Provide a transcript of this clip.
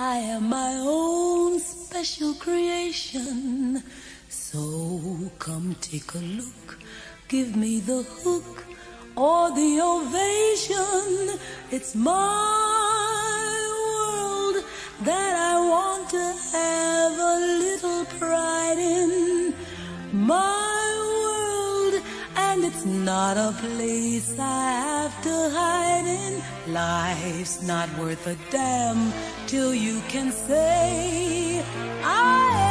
I am my own special creation. So come take a look, give me the hook or the ovation. It's my world that I and it's not a place I have to hide in. Life's not worth a damn till you can say, I.